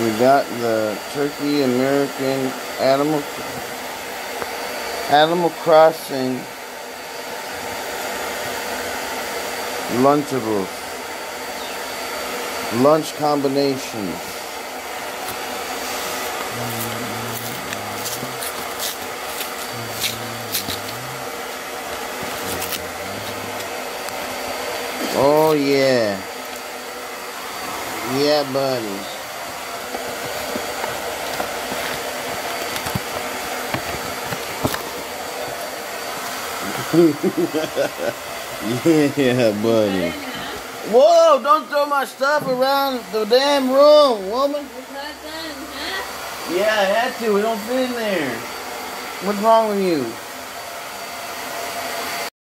We got the Turkey American Animal Animal Crossing Lunchables. Lunch combinations. Oh yeah. Yeah, buddy. yeah, buddy. Whoa, don't throw my stuff around the damn room, woman. It's not done, huh? Yeah, I had to. We don't fit in there. What's wrong with you?